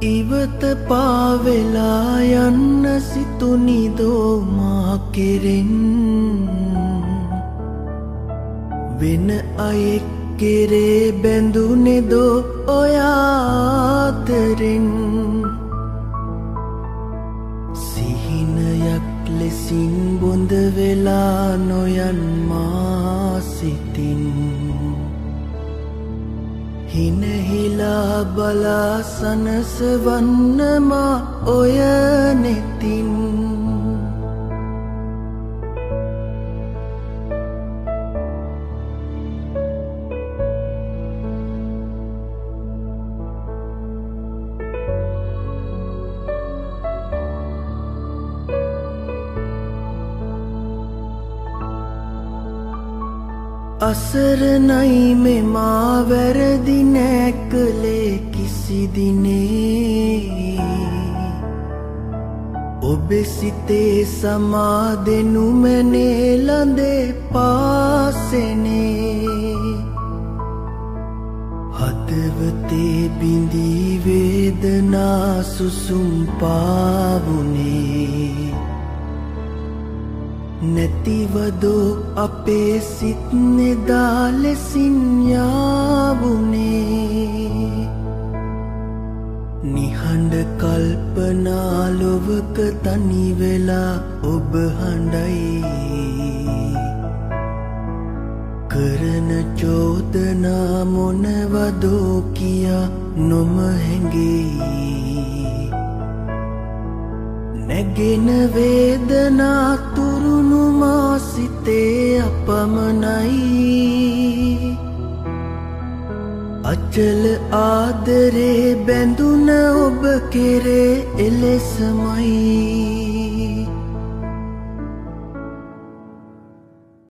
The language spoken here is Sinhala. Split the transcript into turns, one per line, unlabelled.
ඉවත පාවෙලා යන්න සිතුනිදෝ මා කෙරෙන්. වෙන අයෙක් කෙරේ බැඳුනෙදෝ ඔයාතරෙන් සිහිනයක් ලෙසින් බොඳ වෙලා නොයන් මා සිතින් හිනහිලා බලා සනසවන්නමා ඔය නෙතින් අසරණයි මෙමා වැරදි නෑ කළේ කිසිදිනේ ඔබෙ සිතේ සමා දෙනුමැනේ ලඳේ පාසෙනේ. හදවතේ බිඳී වේදනා සුසුම් පාවුනේ. නැතිවදෝ අපේ සිත් නෙදා ලෙසින් යාවුනේ. නිහඬ කල්පනාලොවක තනිවෙලා ඔබ හඬයි. කරන චෝදනා මොනවදෝ කියා නොම හැඟෙයි. නැගෙන වේදනා තුරුණු මාසිතේ අපමණයි. අචල ආදරේ බැඳුන ඔබ කෙරේ එලෙසමයි.